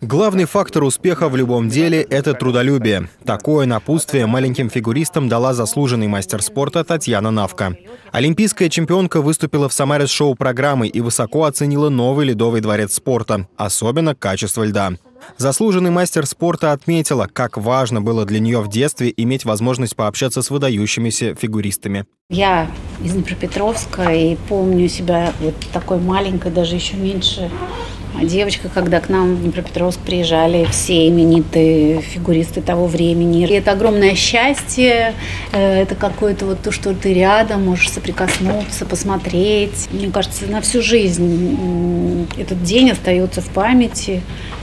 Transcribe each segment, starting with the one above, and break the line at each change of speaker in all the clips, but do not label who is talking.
Главный фактор успеха в любом деле – это трудолюбие. Такое напутствие маленьким фигуристам дала заслуженный мастер спорта Татьяна Навка. Олимпийская чемпионка выступила в Самаре с шоу-программой и высоко оценила новый ледовый дворец спорта, особенно качество льда. Заслуженный мастер спорта отметила, как важно было для нее в детстве иметь возможность пообщаться с выдающимися фигуристами.
Я из Днепропетровска и помню себя вот такой маленькой, даже еще меньше девочка, когда к нам в Днепропетровск приезжали все именитые фигуристы того времени. И это огромное счастье, э, это какое-то вот то, что ты рядом, можешь соприкоснуться, посмотреть. Мне кажется, на всю жизнь этот день остается в памяти.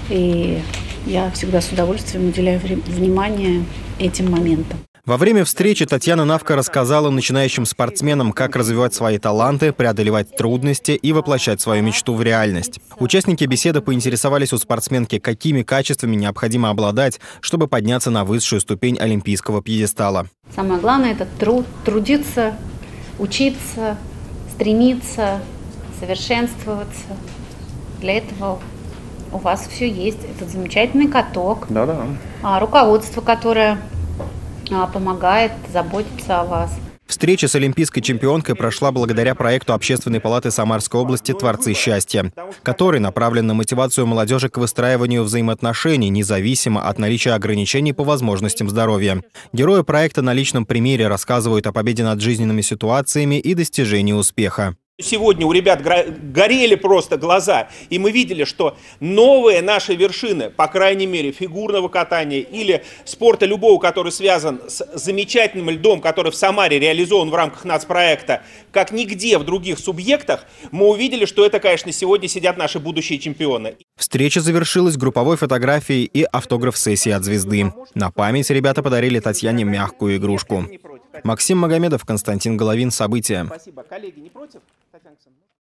И я всегда с удовольствием уделяю внимание этим моментам.
Во время встречи Татьяна Навка рассказала начинающим спортсменам, как развивать свои таланты, преодолевать трудности и воплощать свою мечту в реальность. Участники беседы поинтересовались у спортсменки, какими качествами необходимо обладать, чтобы подняться на высшую ступень олимпийского пьедестала.
Самое главное – это труд, трудиться, учиться, стремиться, совершенствоваться. Для этого у вас все есть. Этот замечательный каток.
Да-да.
А руководство, которое помогает заботиться о вас.
Встреча с олимпийской чемпионкой прошла благодаря проекту Общественной палаты Самарской области «Творцы счастья», который направлен на мотивацию молодежи к выстраиванию взаимоотношений, независимо от наличия ограничений по возможностям здоровья. Герои проекта на личном примере рассказывают о победе над жизненными ситуациями и достижении успеха.
Сегодня у ребят горели просто глаза, и мы видели, что новые наши вершины, по крайней мере, фигурного катания или спорта любого, который связан с замечательным льдом, который в Самаре реализован в рамках нацпроекта, как нигде в других субъектах, мы увидели, что это, конечно, сегодня сидят наши будущие чемпионы.
Встреча завершилась групповой фотографией и автограф-сессией от звезды. На память ребята подарили Татьяне мягкую игрушку. Максим Магомедов, Константин Головин. События. Спасибо. Коллеги, не против? thanks, Amma.